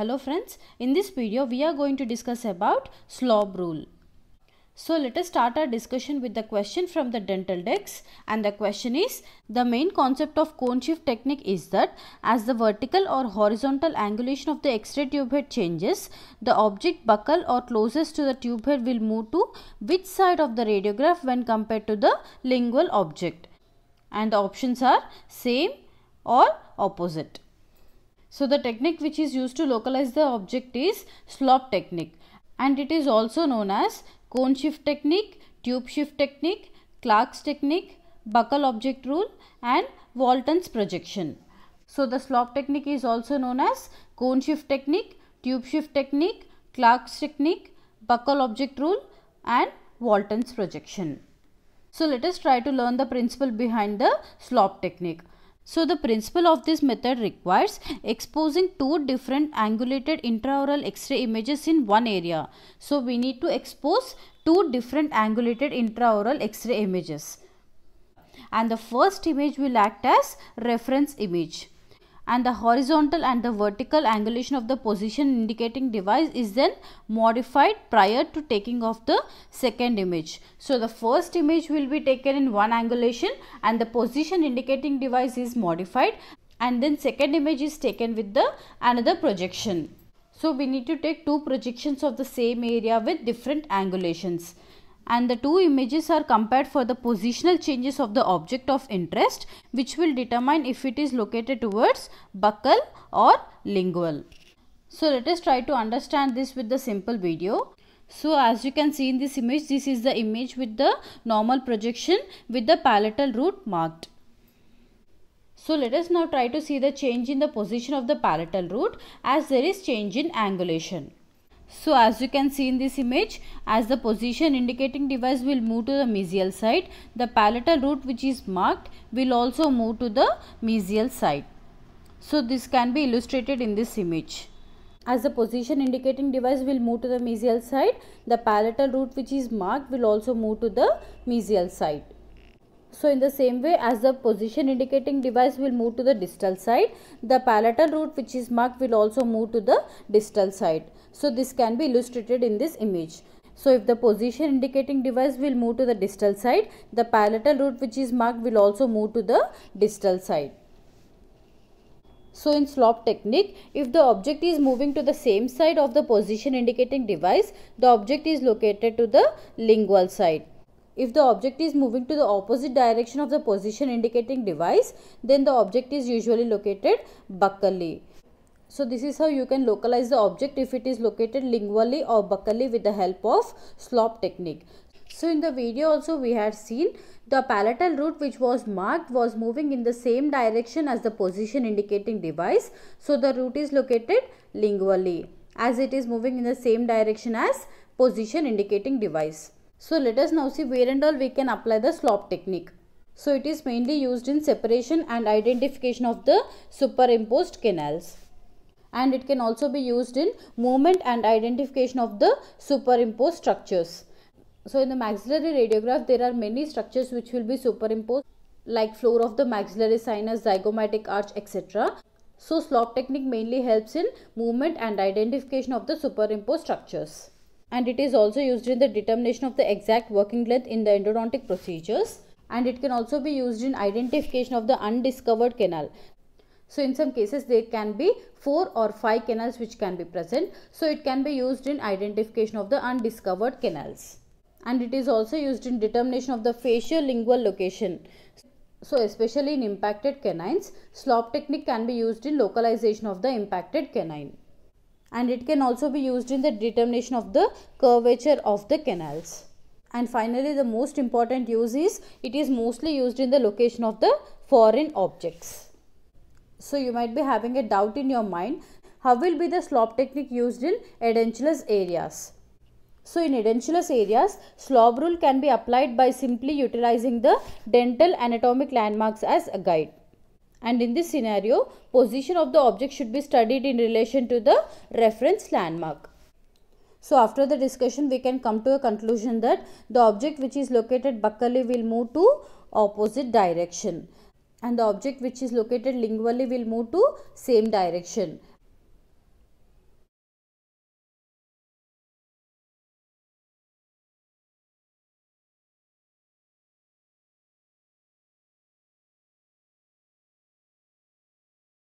Hello friends, in this video we are going to discuss about slob rule. So let us start our discussion with the question from the dental decks and the question is the main concept of cone shift technique is that as the vertical or horizontal angulation of the x-ray tube head changes the object buccal or closest to the tube head will move to which side of the radiograph when compared to the lingual object and the options are same or opposite. So the technique which is used to localize the object is SLOB technique and it is also known as cone shift technique, tube shift technique, Clark's technique, buccal object rule and Walton's projection. So the SLOB technique is also known as cone shift technique, tube shift technique, Clark's technique, buccal object rule and Walton's projection. So let us try to learn the principle behind the SLOB technique. So the principle of this method requires exposing two different angulated intraoral X-ray images in one area. So we need to expose two different angulated intraoral X-ray images. And the first image will act as reference image and the horizontal and the vertical angulation of the position indicating device is then modified prior to taking of the second image. So the first image will be taken in one angulation and the position indicating device is modified and then second image is taken with the another projection. So we need to take two projections of the same area with different angulations and the two images are compared for the positional changes of the object of interest which will determine if it is located towards buccal or lingual. So let us try to understand this with the simple video. So as you can see in this image, this is the image with the normal projection with the palatal root marked. So let us now try to see the change in the position of the palatal root as there is change in angulation. So as you can see in this image, as the position indicating device will move to the mesial side, the palatal root which is marked will also move to the mesial side. So this can be illustrated in this image. As the position indicating device will move to the mesial side, the palatal root which is marked will also move to the mesial side. So in the same way as the position indicating device will move to the distal side, the palatal root which is marked will also move to the distal side. So this can be illustrated in this image. So if the position indicating device will move to the distal side, the palatal root which is marked will also move to the distal side. So in SLOB technique, if the object is moving to the same side of the position indicating device, the object is located to the lingual side. If the object is moving to the opposite direction of the position indicating device, then the object is usually located buccally. So this is how you can localize the object if it is located lingually or buccally with the help of SLOB technique. So in the video also we had seen the palatal root which was marked was moving in the same direction as the position indicating device. So the root is located lingually as it is moving in the same direction as position indicating device. So let us now see where and all we can apply the SLOB technique. So it is mainly used in separation and identification of the superimposed canals and it can also be used in movement and identification of the superimposed structures. So in the maxillary radiograph there are many structures which will be superimposed like floor of the maxillary sinus, zygomatic arch etc. So SLOB technique mainly helps in movement and identification of the superimposed structures. And it is also used in the determination of the exact working length in the endodontic procedures. And it can also be used in identification of the undiscovered canal. So in some cases there can be 4 or 5 canals which can be present. So it can be used in identification of the undiscovered canals. And it is also used in determination of the facial lingual location. So especially in impacted canines, SLOB technique can be used in localization of the impacted canine. And it can also be used in the determination of the curvature of the canals. And finally the most important use is it is mostly used in the location of the foreign objects. So you might be having a doubt in your mind how will be the SLOB technique used in edentulous areas. So in edentulous areas, SLOB rule can be applied by simply utilizing the dental anatomic landmarks as a guide. And in this scenario, position of the object should be studied in relation to the reference landmark. So after the discussion, we can come to a conclusion that the object which is located buccally will move to opposite direction and the object which is located lingually will move to same direction